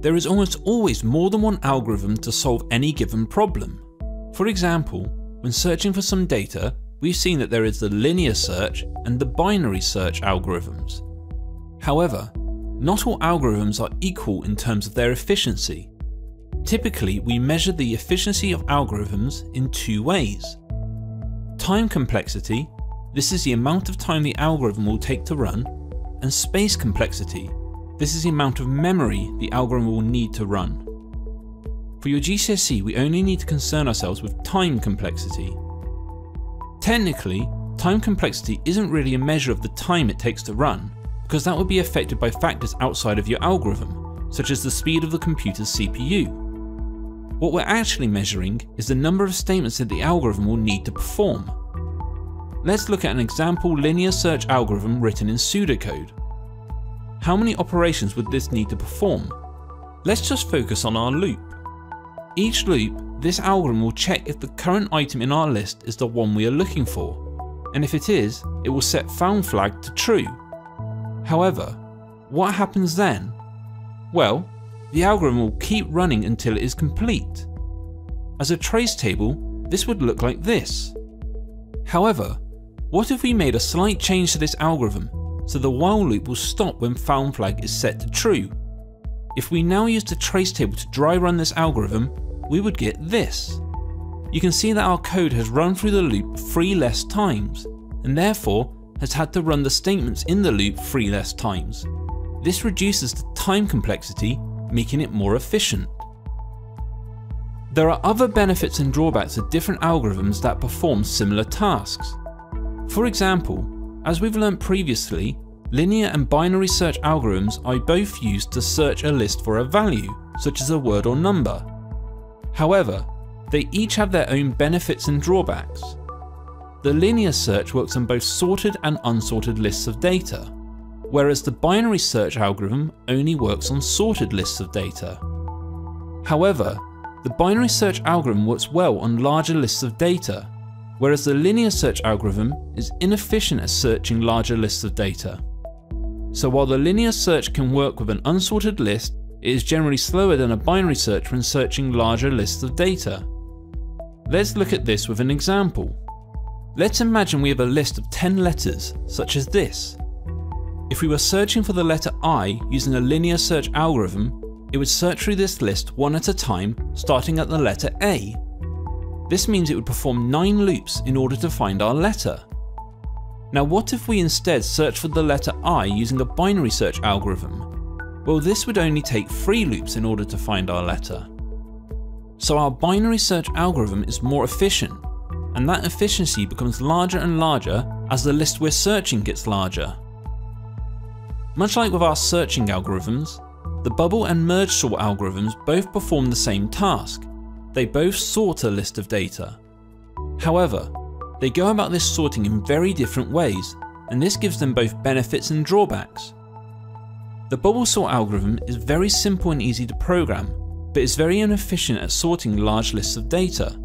there is almost always more than one algorithm to solve any given problem. For example, when searching for some data, we've seen that there is the linear search and the binary search algorithms. However, not all algorithms are equal in terms of their efficiency. Typically, we measure the efficiency of algorithms in two ways. Time complexity, this is the amount of time the algorithm will take to run, and space complexity, this is the amount of memory the algorithm will need to run. For your GCSE, we only need to concern ourselves with time complexity. Technically, time complexity isn't really a measure of the time it takes to run, because that would be affected by factors outside of your algorithm, such as the speed of the computer's CPU. What we're actually measuring is the number of statements that the algorithm will need to perform. Let's look at an example linear search algorithm written in pseudocode. How many operations would this need to perform? Let's just focus on our loop. Each loop, this algorithm will check if the current item in our list is the one we are looking for, and if it is, it will set found flag to true. However, what happens then? Well, the algorithm will keep running until it is complete. As a trace table, this would look like this. However, what if we made a slight change to this algorithm so the while loop will stop when found flag is set to true. If we now use the trace table to dry run this algorithm, we would get this. You can see that our code has run through the loop three less times, and therefore has had to run the statements in the loop three less times. This reduces the time complexity, making it more efficient. There are other benefits and drawbacks of different algorithms that perform similar tasks. For example, as we've learnt previously, linear and binary search algorithms are both used to search a list for a value, such as a word or number. However, they each have their own benefits and drawbacks. The linear search works on both sorted and unsorted lists of data, whereas the binary search algorithm only works on sorted lists of data. However, the binary search algorithm works well on larger lists of data, whereas the linear search algorithm is inefficient at searching larger lists of data. So while the linear search can work with an unsorted list, it is generally slower than a binary search when searching larger lists of data. Let's look at this with an example. Let's imagine we have a list of 10 letters, such as this. If we were searching for the letter I using a linear search algorithm, it would search through this list one at a time, starting at the letter A, this means it would perform 9 loops in order to find our letter. Now what if we instead search for the letter I using a binary search algorithm? Well this would only take 3 loops in order to find our letter. So our binary search algorithm is more efficient, and that efficiency becomes larger and larger as the list we're searching gets larger. Much like with our searching algorithms, the bubble and merge sort algorithms both perform the same task, they both sort a list of data. However, they go about this sorting in very different ways, and this gives them both benefits and drawbacks. The bubble sort algorithm is very simple and easy to program, but is very inefficient at sorting large lists of data.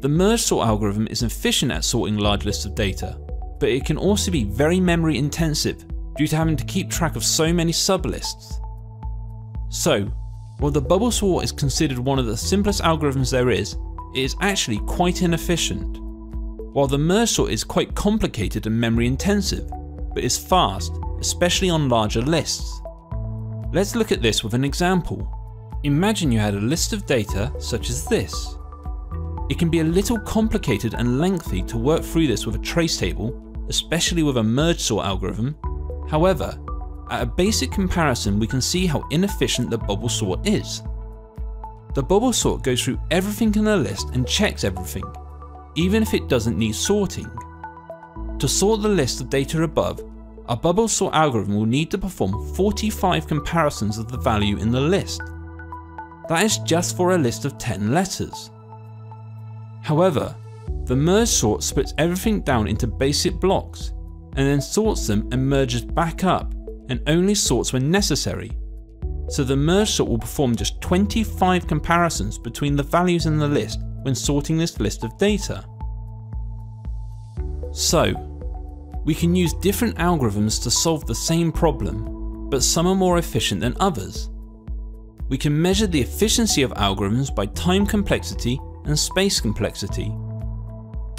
The merge sort algorithm is efficient at sorting large lists of data, but it can also be very memory intensive due to having to keep track of so many sublists. So, while the bubble sort is considered one of the simplest algorithms there is, it is actually quite inefficient. While the merge sort is quite complicated and memory intensive, but is fast, especially on larger lists. Let's look at this with an example. Imagine you had a list of data such as this. It can be a little complicated and lengthy to work through this with a trace table, especially with a merge sort algorithm. However, at a basic comparison, we can see how inefficient the bubble sort is. The bubble sort goes through everything in the list and checks everything, even if it doesn't need sorting. To sort the list of data above, a bubble sort algorithm will need to perform 45 comparisons of the value in the list. That is just for a list of 10 letters. However, the merge sort splits everything down into basic blocks and then sorts them and merges back up and only sorts when necessary. So the merge sort will perform just 25 comparisons between the values in the list when sorting this list of data. So, we can use different algorithms to solve the same problem, but some are more efficient than others. We can measure the efficiency of algorithms by time complexity and space complexity.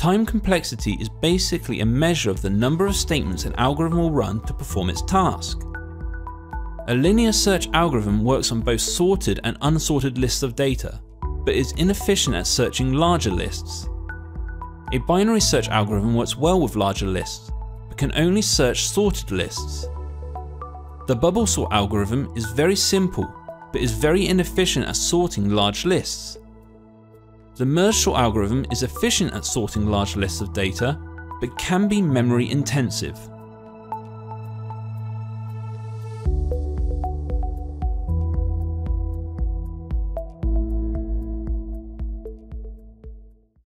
Time complexity is basically a measure of the number of statements an algorithm will run to perform its task. A linear search algorithm works on both sorted and unsorted lists of data, but is inefficient at searching larger lists. A binary search algorithm works well with larger lists, but can only search sorted lists. The bubble sort algorithm is very simple, but is very inefficient at sorting large lists. The merge sort algorithm is efficient at sorting large lists of data, but can be memory intensive.